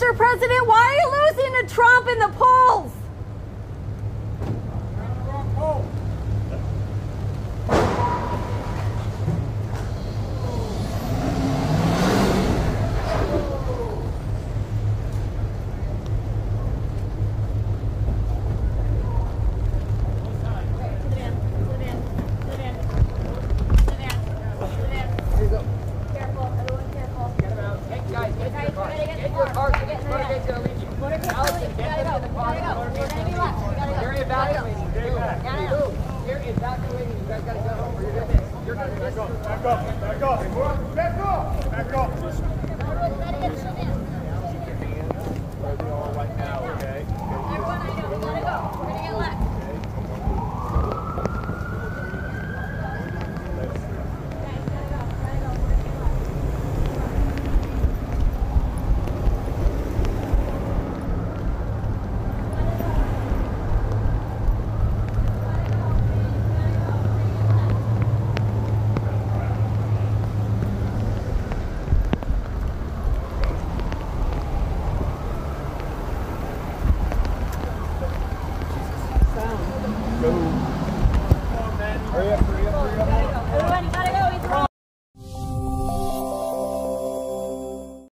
Mr. President, why are you losing to Trump in the polls? Verticate's going to lead you. Allison, get them to the car. They're evacuating. They're evacuating. They're evacuating. You guys got to go home. You're going to miss. You're going to miss. Back up. Back up. Back up. Back up. go. Come on, man. Hurry up.